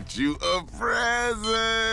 got you a present.